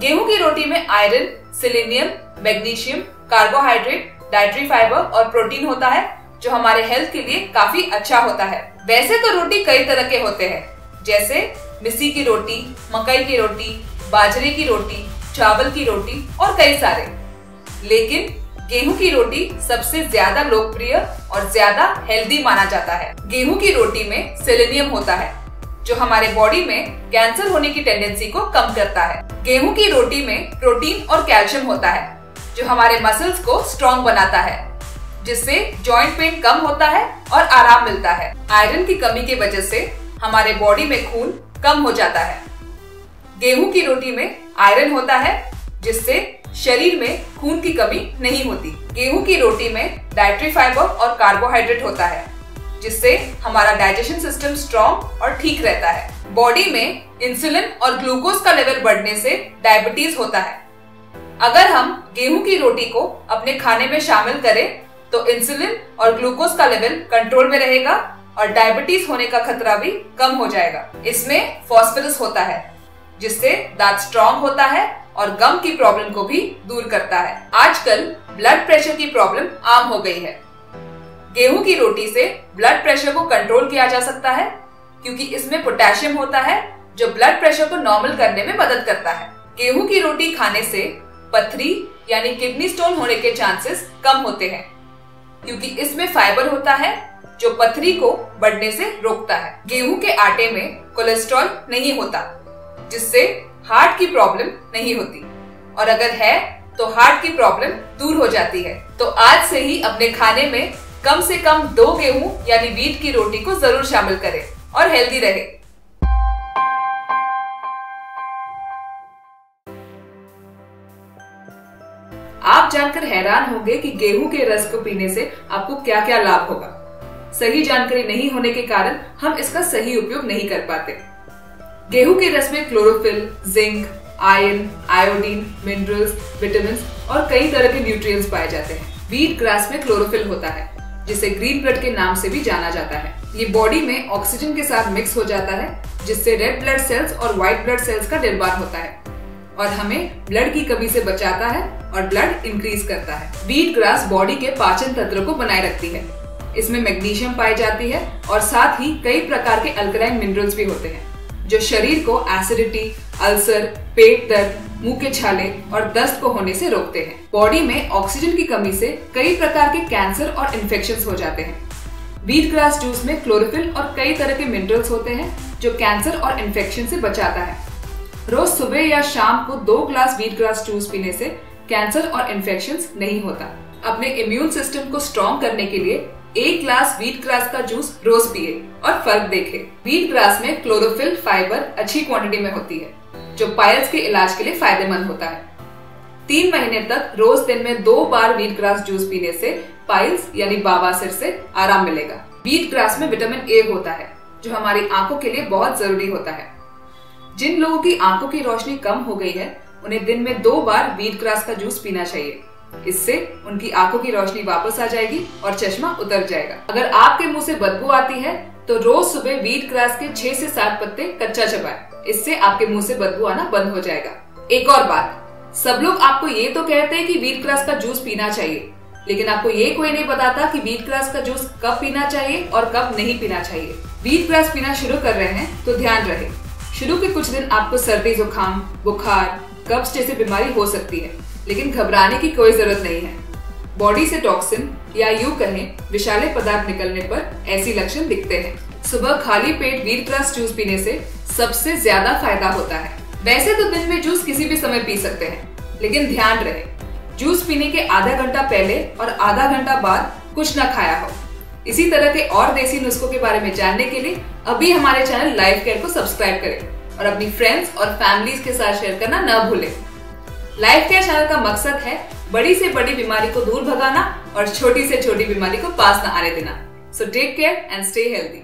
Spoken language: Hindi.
गेहूँ की रोटी में iron, selenium, magnesium, carbohydrate, dietary fibre और प्रोटीन होता है, जो हमारे हेल्थ के लिए काफ़ी अच्छा होता है। वैसे तो रोटी कई तरह के होते हैं, जैसे मिस्सी की रोटी, मकई की रोटी, बाजरे की रोटी, चावल की रोटी और कई सारे। लेकिन गेहूँ की रोटी सबसे ज़्यादा लोकप्रिय और ज़्यादा हेल्दी माना जाता है। गेहूँ की रोटी में सेलेनियम होता है, जो हमारे बॉडी में कैंसर होने की टेंडेंसी को कम करता है। गेहूँ की रोटी में प्रोटीन और कैल्शियम होता है, जो हमारे मसल्स को स्ट्रॉन्ग बनाता है, जिससे जॉइंट पेन कम होता है और आराम मिलता है। आयरन की कमी की वजह से हमारे बॉडी में खून कम हो जाता है। गेहूँ की रोटी में आयरन होता है, जिससे शरीर में खून की कमी नहीं होती। गेहूँ की रोटी में डायट्री फाइबर और कार्बोहाइड्रेट होता है, जिससे हमारा डाइजेशन सिस्टम स्ट्रॉन्ग और ठीक रहता है। बॉडी में इंसुलिन और ग्लूकोज का लेवल बढ़ने से डायबिटीज़ होता है। अगर हम गेहूँ की रोटी को अपने खाने में शामिल करें तो इंसुलिन और ग्लूकोज का लेवल कंट्रोल में रहेगा और डायबिटीज़ होने का खतरा भी कम हो जाएगा। इसमें फॉस्फोरस होता है, जिससे दांत स्ट्रॉन्ग होता है और गम की प्रॉब्लम को भी दूर करता है। आजकल ब्लड प्रेशर की प्रॉब्लम आम हो गई है। गेहूँ की रोटी से ब्लड प्रेशर को कंट्रोल किया जा सकता है क्योंकि इसमें पोटेशियम होता है, जो ब्लड प्रेशर को नॉर्मल करने में मदद करता है। गेहूँ की रोटी खाने से पथरी, यानी किडनी स्टोन होने के चांसेस कम होते हैं, क्योंकि इसमें फाइबर होता है, जो पथरी को बढ़ने से रोकता है। गेहूँ के आटे में कोलेस्ट्रॉल नहीं होता, जिससे हार्ट की प्रॉब्लम नहीं होती। और अगर है तो हार्ट की प्रॉब्लम दूर हो जाती है। तो आज से ही अपने खाने में कम से कम दो गेहूँ, यानी वीट की रोटी को ज़रूर शामिल करें। और हेल्दी रहे। आप जानकर हैरान होंगे कि गेहूँ के रस को पीने से आपको क्या क्या लाभ होगा। सही जानकारी नहीं होने के कारण हम इसका सही उपयोग नहीं कर पाते। गेहूँ के रस में chlorophyll zinc iron iodine minerals vitamin और कई तरह के न्यूट्रिएंट्स पाए जाते हैं। वीट ग्रास में क्लोरोफिल होता है। जिसे ग्रीन ब्लड के नाम से भी जाना जाता है। ये बॉडी में ऑक्सीजन के साथ मिक्स हो जाता है, जिससे रेड ब्लड सेल्स और व्हाइट ब्लड सेल्स का निर्माण होता है। और हमें ब्लड की कमी से बचाता है और ब्लड इंक्रीज करता है। बीट ग्रास बॉडी के पाचन तंत्र को बनाए रखती है। इसमें मैग्नीशियम पाई जाती है और साथ ही कई प्रकार के अल्कलाइन मिनरल्स भी होते हैं। जो शरीर को एसिडिटी अल्सर पेट दर्द, मुँह के छाले और दस्त को होने से रोकते हैं। बॉडी में ऑक्सीजन की कमी से कई प्रकार के कैंसर और इन्फेक्शन हो जाते हैं। वीट ग्रास जूस में क्लोरोफिल और कई तरह के मिनरल्स होते हैं, जो कैंसर और इन्फेक्शन से बचाता है। रोज सुबह या शाम को दो ग्लास वीट ग्रास जूस पीने से कैंसर और इन्फेक्शन नहीं होता। अपने इम्यून सिस्टम को स्ट्रॉन्ग करने के लिए एक ग्लास वीट ग्रास का जूस रोज पिए और फ़र्क देखे। वीट ग्रास में क्लोरोफिल फाइबर अच्छी क्वांटिटी में होती है, जो पायल्स के इलाज के लिए फ़ायदेमंद होता है। तीन महीने तक रोज दिन में दो बार वीट ग्रास जूस पीने से पाइल्स यानी बाबासिर से आराम मिलेगा। वीट ग्रास में विटामिन ए होता है, जो हमारी आँखों के लिए बहुत ज़रूरी होता है। जिन लोगों की आँखों की रोशनी कम हो गई है, उन्हें दिन में दो बार वीट ग्रास का जूस पीना चाहिए। इससे उनकी आँखों की रोशनी वापस आ जाएगी और चश्मा उतर जाएगा। अगर आपके मुँह से बदबू आती है तो रोज सुबह वीट ग्रास के छह से सात पत्ते कच्चा चबाए। इससे आपके मुँह से बदबू आना बंद हो जाएगा। एक और बात, सब लोग आपको ये तो कहते हैं कि वीट ग्रास का जूस पीना चाहिए, लेकिन आपको ये कोई नहीं बताता कि वीट ग्रास का जूस कब पीना चाहिए और कब नहीं पीना चाहिए। वीट ग्रास पीना शुरू कर रहे हैं तो ध्यान रहे। शुरू के कुछ दिन आपको सर्दी, जुकाम, बुखार, कब्ज जैसी बीमारी हो सकती है। लेकिन घबराने की कोई ज़रूरत नहीं है। बॉडी से टॉक्सिन या यू कहें विशाले पदार्थ निकलने पर ऐसी लक्षण दिखते हैं। सुबह खाली पेट वीट ग्लास जूस पीने से सबसे ज़्यादा फ़ायदा होता है। वैसे तो दिन में जूस किसी भी समय पी सकते हैं, लेकिन ध्यान रहे, जूस पीने के आधा घंटा पहले और आधा घंटा बाद कुछ न खाया हो। इसी तरह के और देसी नुस्खों के बारे में जानने के लिए अभी हमारे चैनल लाइफ केयर को सब्सक्राइब करें और अपनी फ्रेंड्स और फैमिलीज़ के साथ शेयर करना न भूलें। लाइफ केयर चैनल का मकसद है बड़ी से बड़ी बीमारी को दूर भगाना और छोटी से छोटी बीमारी को पास न आने देना। So take care and stay healthy